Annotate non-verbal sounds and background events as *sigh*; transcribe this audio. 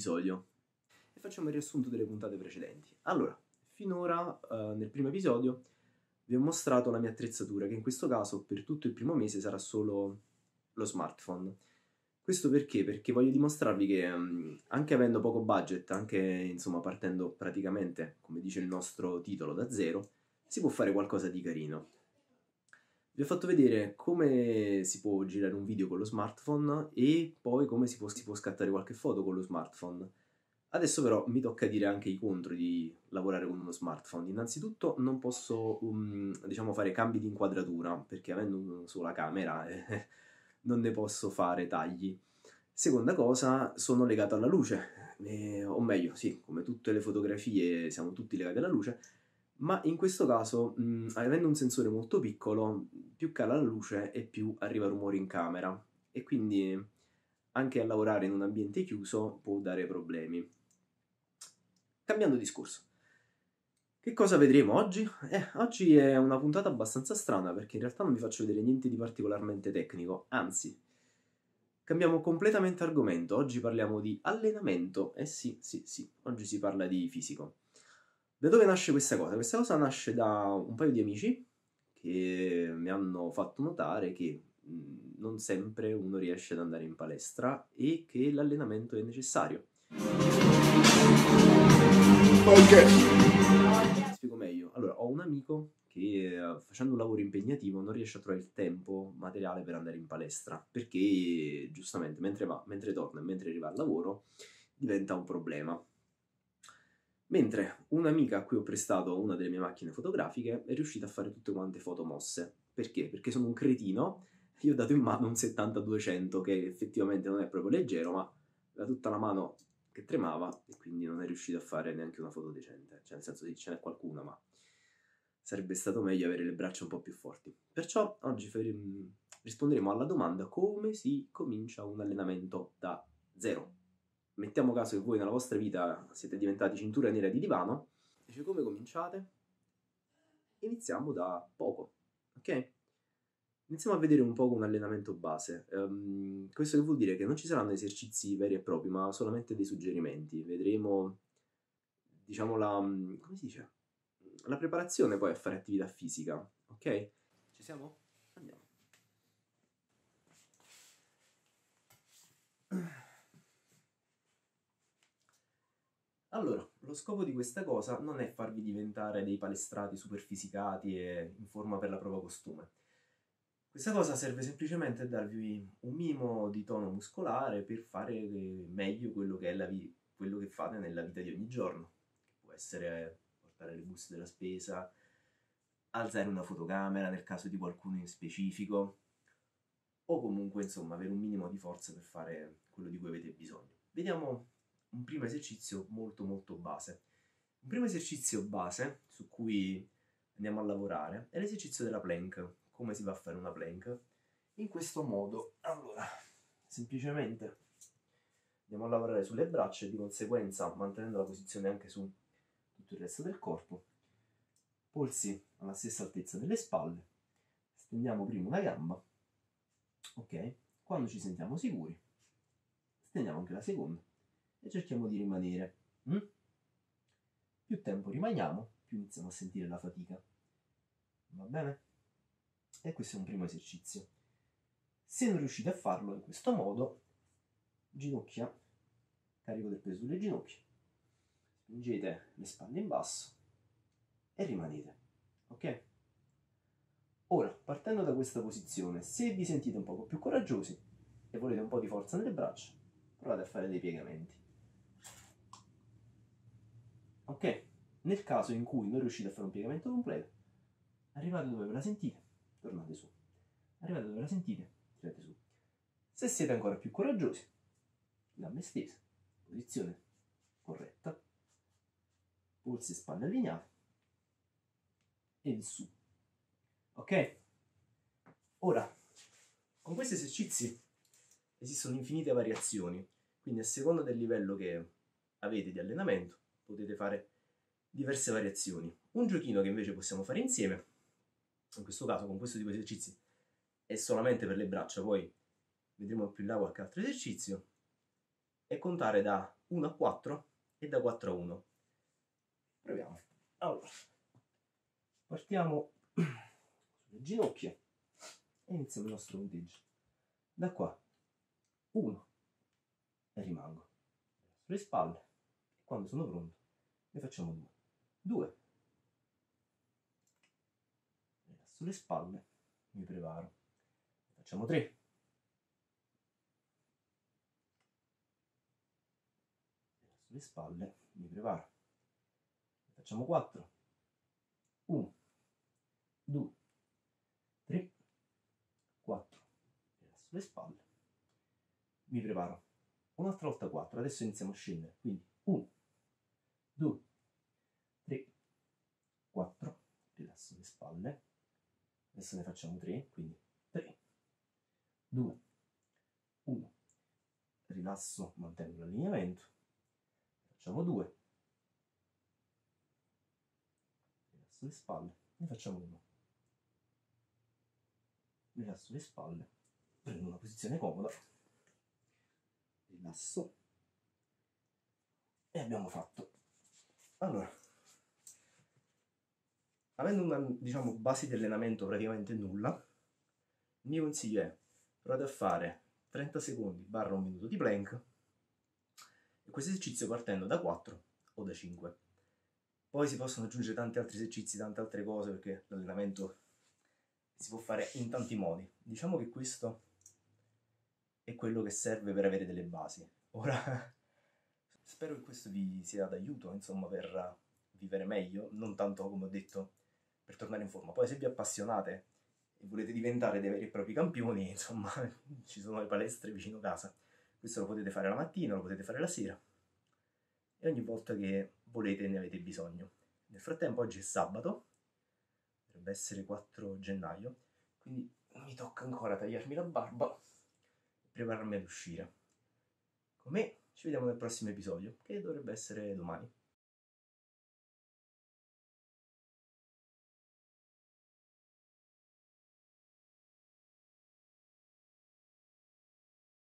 episodio e facciamo il riassunto delle puntate precedenti. Allora, finora uh, nel primo episodio vi ho mostrato la mia attrezzatura che in questo caso per tutto il primo mese sarà solo lo smartphone. Questo perché? Perché voglio dimostrarvi che um, anche avendo poco budget, anche insomma partendo praticamente, come dice il nostro titolo, da zero, si può fare qualcosa di carino. Vi ho fatto vedere come si può girare un video con lo smartphone e poi come si può, si può scattare qualche foto con lo smartphone. Adesso però mi tocca dire anche i contro di lavorare con uno smartphone. Innanzitutto non posso um, diciamo fare cambi di inquadratura perché avendo una sola camera eh, *laughs* non ne posso fare tagli. Seconda cosa, sono legato alla luce, eh, o meglio, sì, come tutte le fotografie siamo tutti legati alla luce, ma in questo caso, mh, avendo un sensore molto piccolo, più cala la luce e più arriva rumore in camera e quindi anche a lavorare in un ambiente chiuso può dare problemi. Cambiando discorso. Che cosa vedremo oggi? Eh, oggi è una puntata abbastanza strana perché in realtà non vi faccio vedere niente di particolarmente tecnico, anzi, cambiamo completamente argomento. Oggi parliamo di allenamento. Eh sì, sì, sì, oggi si parla di fisico. Da dove nasce questa cosa? Questa cosa nasce da un paio di amici che mi hanno fatto notare che non sempre uno riesce ad andare in palestra e che l'allenamento è necessario. Ok. Spiego meglio. Allora, ho un amico che eh, facendo un lavoro impegnativo non riesce a trovare il tempo materiale per andare in palestra perché giustamente mentre va, mentre torna e mentre arriva al lavoro diventa un problema. Mentre un'amica a cui ho prestato una delle mie macchine fotografiche è riuscita a fare tutte quante foto mosse. Perché? Perché sono un cretino, io ho dato in mano un 70-200 che effettivamente non è proprio leggero, ma da tutta la mano che tremava e quindi non è riuscito a fare neanche una foto decente. Cioè, nel senso sì, ce n'è qualcuna, ma sarebbe stato meglio avere le braccia un po' più forti. Perciò oggi risponderemo alla domanda come si comincia un allenamento da zero. Mettiamo caso che voi nella vostra vita siete diventati cintura nera di divano, dice come cominciate? Iniziamo da poco, ok? Iniziamo a vedere un po' un allenamento base. Um, questo che vuol dire che non ci saranno esercizi veri e propri, ma solamente dei suggerimenti. Vedremo, diciamo, la... come si dice? La preparazione poi a fare attività fisica, ok? Ci siamo? Allora, lo scopo di questa cosa non è farvi diventare dei palestrati super fisicati e in forma per la prova costume questa cosa serve semplicemente a darvi un minimo di tono muscolare per fare meglio quello che, vi- quello che fate nella vita di ogni giorno. Può essere portare le buste della spesa, alzare una fotocamera nel caso di qualcuno in specifico, o comunque insomma avere un minimo di forza per fare quello di cui avete bisogno. Vediamo un primo esercizio molto molto base. Un primo esercizio base su cui andiamo a lavorare è l'esercizio della plank. Come si va a fare una plank? In questo modo. Allora semplicemente andiamo a lavorare sulle braccia e di conseguenza mantenendo la posizione anche su tutto il resto del corpo. Polsi alla stessa altezza delle spalle. Stendiamo prima una gamba. Ok? Quando ci sentiamo sicuri stendiamo anche la seconda e cerchiamo di rimanere mm? più tempo rimaniamo più iniziamo a sentire la fatica va bene e questo è un primo esercizio. Se non riuscite a farlo in questo modo, ginocchia, carico del peso sulle ginocchia, spingete le spalle in basso e rimanete. Ok? Ora, partendo da questa posizione, se vi sentite un poco più coraggiosi e volete un po' di forza nelle braccia, provate a fare dei piegamenti. Ok? Nel caso in cui non riuscite a fare un piegamento completo, arrivate dove ve la sentite tornate su. Arrivate dove la sentite, tirate su. Se siete ancora più coraggiosi, gambe stese, posizione corretta, polsi e spalle allineate e il su. Ok? Ora, con questi esercizi esistono infinite variazioni, quindi a seconda del livello che avete di allenamento potete fare diverse variazioni. Un giochino che invece possiamo fare insieme in questo caso con questo tipo di esercizi è solamente per le braccia, poi vedremo più in là qualche altro esercizio, e contare da 1 a 4 e da 4 a 1. Proviamo. Allora, partiamo *clears throat* sulle ginocchia e iniziamo il nostro punteggio. Da qua, 1 e rimango. Sulle spalle quando sono pronto ne facciamo 2. 2. Sulle spalle mi preparo. Facciamo 3. Sulle spalle mi preparo. Facciamo 4. 1, 2, 3, 4. Sulle spalle mi preparo. Un'altra volta 4. Adesso iniziamo a scendere. Quindi 1, 2, 3, 4. Rilasso le spalle. Adesso ne facciamo 3. Quindi 3, 2, 1. Rilasso, mantengo l'allineamento. Facciamo 2. Rilasso le spalle. Ne facciamo 1. Rilasso le spalle. Prendo una posizione comoda. Rilasso. E abbiamo fatto. Allora, avendo una, diciamo, base di allenamento praticamente nulla, il mio consiglio è provate a fare 30 secondi barra un minuto di plank e questo esercizio partendo da 4 o da 5. Poi si possono aggiungere tanti altri esercizi, tante altre cose perché l'allenamento si può fare in tanti modi. Diciamo che questo è quello che serve per avere delle basi. Ora *laughs* spero che questo vi sia d'aiuto, insomma, per vivere meglio, non tanto come ho detto per tornare in forma. Poi se vi appassionate e volete diventare dei veri e propri campioni, *laughs* insomma, ci sono le palestre vicino casa. Questo lo potete fare la mattina, lo potete fare la sera e ogni volta che volete ne avete bisogno. Nel frattempo oggi è sabato, dovrebbe essere 4 gennaio, quindi mi tocca ancora tagliarmi la barba e prepararmi ad uscire. Con me ci vediamo nel prossimo episodio, che dovrebbe essere domani.